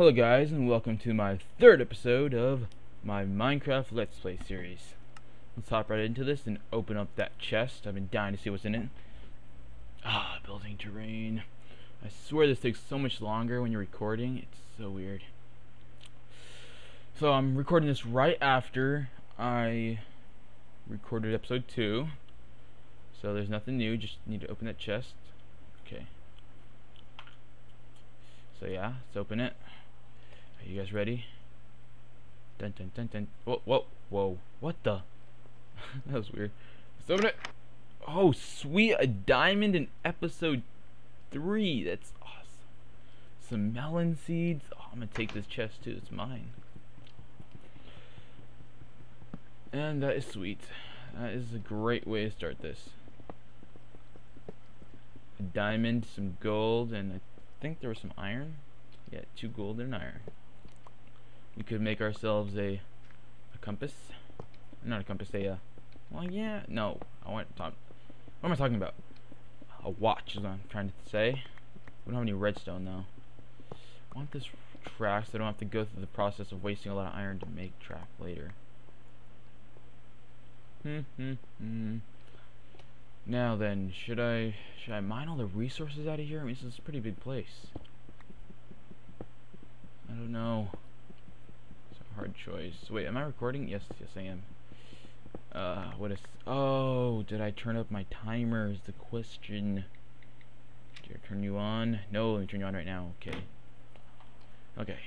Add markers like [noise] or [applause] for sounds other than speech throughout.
Hello guys and welcome to my third episode of my Minecraft Let's Play series. Let's hop right into this and open up that chest. I've been dying to see what's in it. Ah, building terrain. I swear this takes so much longer when you're recording. It's so weird. So I'm recording this right after I recorded episode 2. So there's nothing new, just need to open that chest. Okay. So yeah, let's open it. Are you guys ready? Dun dun dun dun. Whoa, whoa, whoa. What the? [laughs] that was weird. Let's open it. Oh, sweet. A diamond in episode 3. That's awesome. Some melon seeds. Oh, I'm going to take this chest too. It's mine. And that is sweet. That is a great way to start this. A diamond, some gold, and I think there was some iron. Yeah, two gold and iron. We could make ourselves a a compass. Not a compass, a uh, well, yeah, no. I want to talk. What am I talking about? A watch is what I'm trying to say. We don't have any redstone though. I want this track so I don't have to go through the process of wasting a lot of iron to make track later. Hmm, hmm, hmm. Now then, should I should I mine all the resources out of here? I mean, this is a pretty big place. I don't know. Hard choice. Wait, am I recording? Yes, yes I am. Uh, what is... Oh, did I turn up my timer is the question. Did I turn you on? No, let me turn you on right now. Okay. Okay.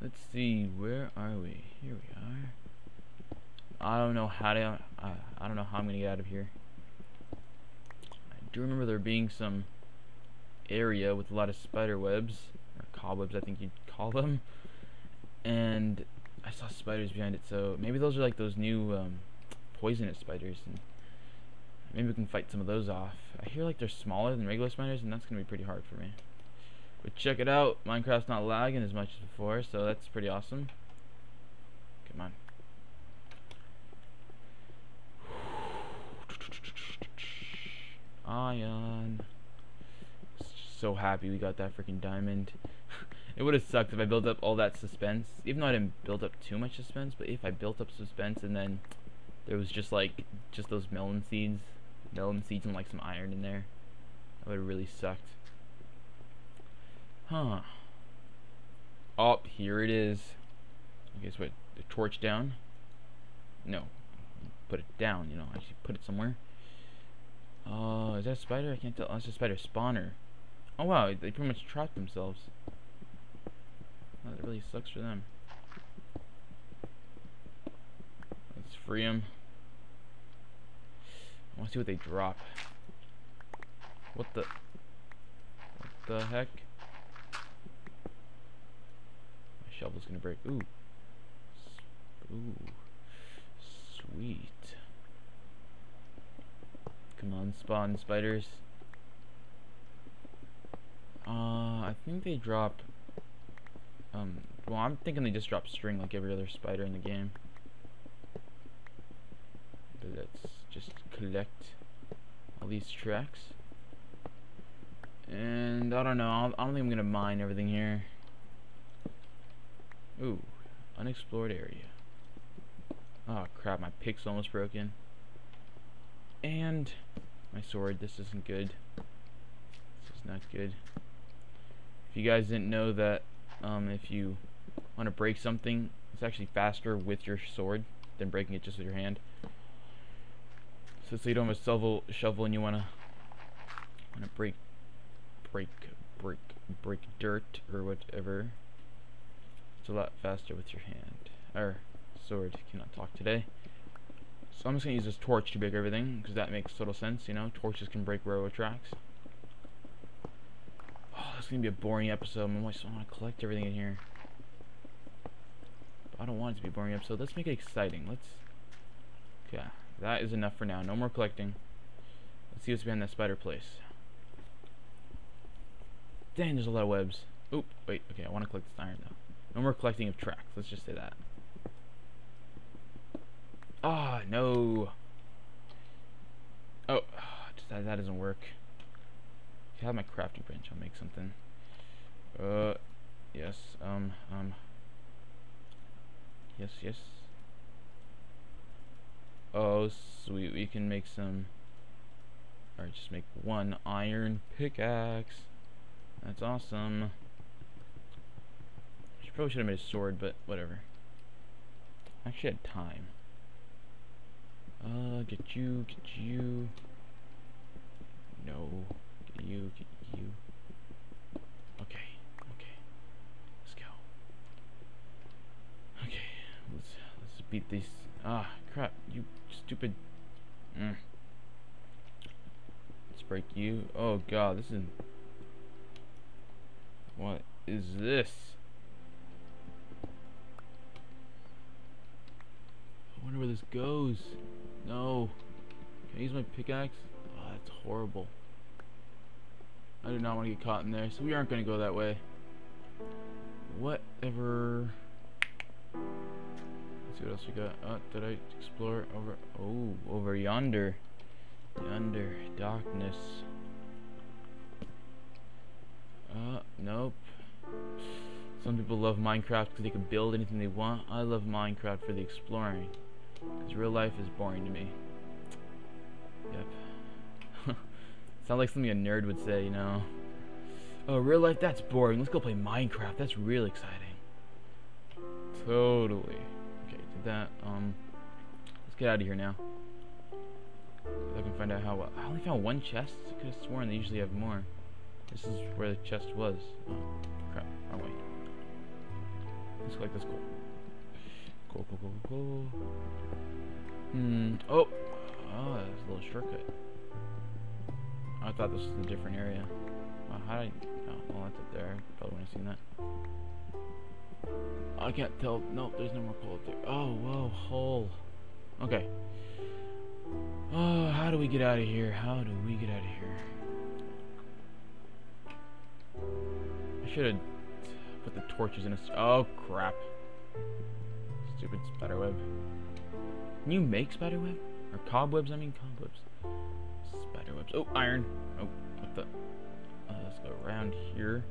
Let's see, where are we? Here we are. I don't know how to... Uh, I don't know how I'm gonna get out of here. I do remember there being some area with a lot of spider webs. Or cobwebs, I think you'd call them. And I saw spiders behind it, so maybe those are like those new um, poisonous spiders. And maybe we can fight some of those off. I hear like they're smaller than regular spiders, and that's going to be pretty hard for me. But check it out, Minecraft's not lagging as much as before, so that's pretty awesome. Come on. [sighs] Ion. So happy we got that freaking diamond. It would have sucked if I built up all that suspense. Even though I didn't build up too much suspense, but if I built up suspense and then there was just like, just those melon seeds, melon seeds and like some iron in there, that would have really sucked. Huh. Oh, here it is. I guess what, the torch down? No. Put it down, you know, I should put it somewhere. Oh, is that a spider? I can't tell. Oh, that's a spider spawner. Oh wow, they pretty much trapped themselves. That really sucks for them. Let's free them. I want to see what they drop. What the? What the heck? My shovel's gonna break. Ooh. Ooh. Sweet. Come on, spawn spiders. Uh, I think they drop. Um, well, I'm thinking they just drop string like every other spider in the game. But let's just collect all these tracks. And I don't know. I don't think I'm gonna mine everything here. Ooh, unexplored area. Oh crap, my pick's almost broken. And my sword, this isn't good. This is not good. If you guys didn't know that um, if you want to break something, it's actually faster with your sword than breaking it just with your hand. So, so you don't have a shovel, shovel and you want to want to break, break, break, break dirt or whatever. It's a lot faster with your hand. Or sword. Cannot talk today. So I'm just to use this torch to break everything, because that makes total sense, you know? Torches can break railroad tracks. Going to be a boring episode. I just want to collect everything in here. But I don't want it to be a boring episode. Let's make it exciting. Let's... Yeah, that is enough for now. No more collecting. Let's see what's behind that spider place. Dang, there's a lot of webs. Oop, wait, okay, I want to collect this iron, though. No more collecting of tracks. Let's just say that. Ah, oh, no. Oh, [sighs] that, that doesn't work. I have my crafting bench, I'll make something. Uh, Yes, um, um. Yes, yes. Oh, sweet. We can make some. Or just make one iron pickaxe. That's awesome. She probably should have made a sword, but whatever. I actually had time. Uh, get you, get you. No, you, you. Okay, okay. Let's go. Okay, let's let's beat these. Ah, crap! You stupid. Mm. Let's break you. Oh God, this is. What is this? I wonder where this goes. No. Can I use my pickaxe? Oh, that's horrible. I do not want to get caught in there, so we aren't going to go that way. Whatever. Let's see what else we got. Uh, did I explore over? Oh, over yonder. Yonder. Darkness. Uh, nope. Some people love Minecraft because they can build anything they want. I love Minecraft for the exploring. Because real life is boring to me. Yep. Sounds like something a nerd would say, you know. Oh, real life, that's boring. Let's go play Minecraft. That's real exciting. Totally. Okay, did that. Um, let's get out of here now. I can find out how. I only found one chest. I could have sworn they usually have more. This is where the chest was. Oh, crap. Wrong way. Let's collect this. Cool, cool, cool, cool. Hmm. Oh. Oh, that's a little shortcut. I thought this was a different area. Well, how did I... Oh, well, that's up there. Probably wouldn't have seen that. I can't tell. Nope, there's no more coal up there. Oh, whoa, hole. Okay. Oh, how do we get out of here? How do we get out of here? I should have put the torches in a... Oh, crap. Stupid spiderweb. Can you make spiderweb? Or cobwebs? I mean cobwebs. Spiderwebs. Oh, iron. Oh, what the... Uh, let's go around here.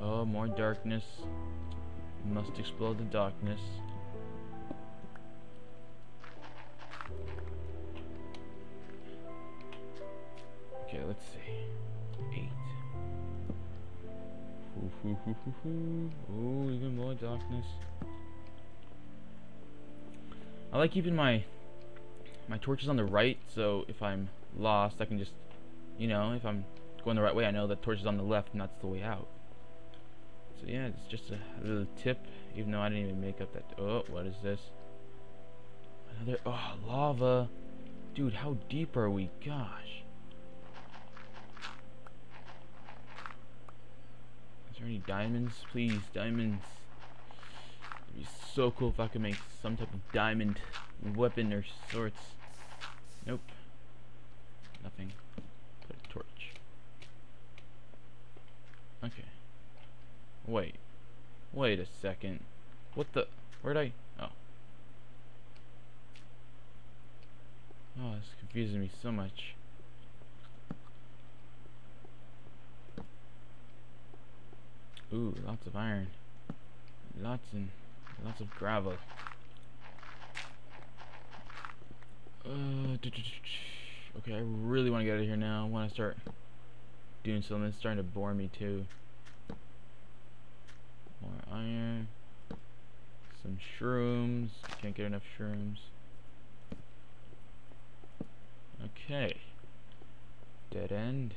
Oh, more darkness. Must explode the darkness. Okay, let's see. Eight. Ooh, ooh. Ooh, even more darkness. I like keeping my my torches on the right, so if I'm lost, I can just, you know, if I'm going the right way, I know that torch is on the left, and that's the way out. So yeah, it's just a little tip, even though I didn't even make up that. Oh, what is this? Another. Oh, lava. Dude, how deep are we? Gosh. Is there any diamonds? Please, diamonds. It'd be so cool if I could make some type of diamond weapon or sorts. Nope. Nothing. Put a torch. Okay. Wait. Wait a second. What the? Where'd I? Oh. Oh, this confuses me so much. Ooh, lots of iron. Lots and lots of gravel. Uh, okay, I really want to get out of here now. I want to start doing something. It's starting to bore me too. More iron. Some shrooms. Can't get enough shrooms. Okay. Dead end.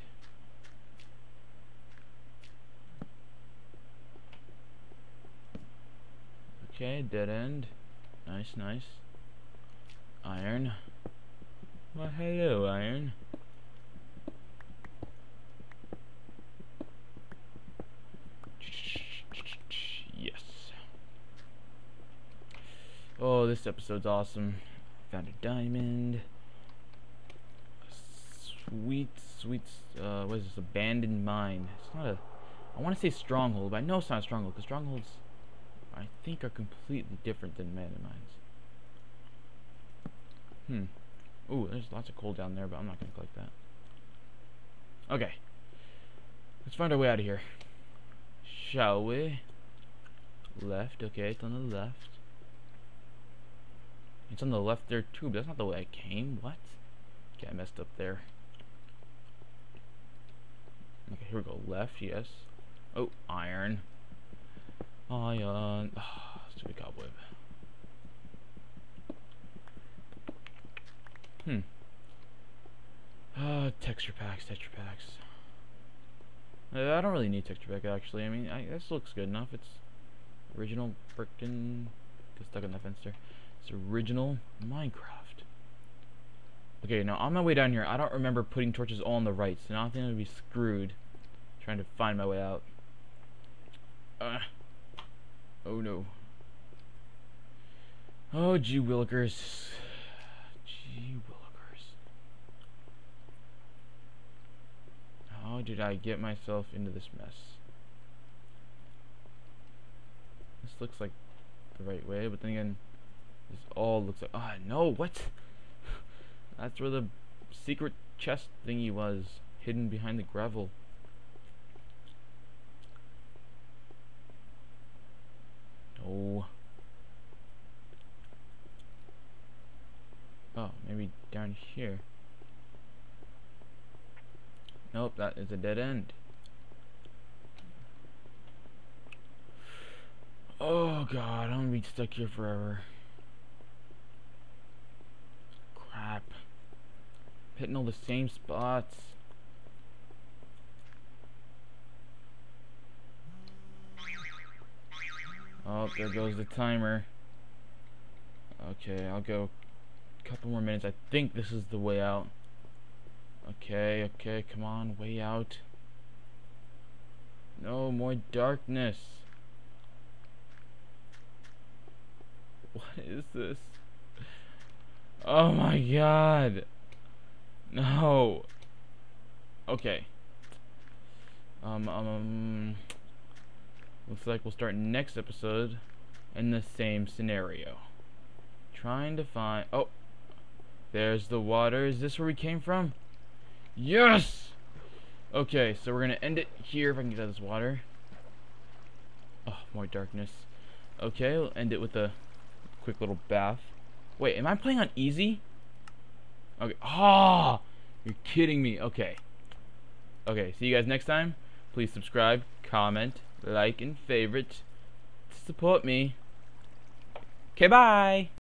Okay, dead end. Nice, nice. Iron. Well, hello, Iron. Yes. Oh, this episode's awesome. Found a diamond. Sweet, sweet, uh, what is this? Abandoned mine. It's not a, I want to say stronghold, but I know it's not a stronghold, because strongholds, I think, are completely different than abandoned mines. Hmm. Ooh, there's lots of coal down there, but I'm not going to collect that. Okay. Let's find our way out of here. shall we? Left, okay, it's on the left. It's on the left there too, but that's not the way I came. What? Okay, I messed up there. Okay, here we go. Left, yes. Oh, iron. Iron. Oh, stupid cobweb. Hmm. Uh, texture packs, texture packs. Uh, I don't really need texture pack actually. I mean, I, this looks good enough. It's original frickin' get stuck in that fence there. It's original Minecraft. Okay, now on my way down here, I don't remember putting torches all on the right, so now I think I'm gonna be screwed trying to find my way out. Uh, oh no. Oh, gee willikers. [sighs] Gee willikers. How did I get myself into this mess? This looks like the right way, but then again, this all looks like... Ah, oh, no, what? [laughs] That's where the secret chest thingy was, hidden behind the gravel. Oh. Oh, maybe down here. Nope, that is a dead end. Oh god, I'm gonna be stuck here forever. Crap. Hitting all the same spots. Oh, there goes the timer. Okay, I'll go a couple more minutes. I think this is the way out. Okay, okay, come on, way out. No more darkness. What is this? Oh my god. No. Okay. Um, um, um, looks like we'll start next episode in the same scenario. Trying to find, oh, there's the water. Is this where we came from? Yes! Okay, so we're gonna end it here if I can get out of this water. Oh, more darkness. Okay, we'll end it with a quick little bath. Wait, am I playing on easy? Okay. Ah! Oh, you're kidding me. Okay. Okay, see you guys next time. Please subscribe, comment, like, and favorite to support me. Okay, bye!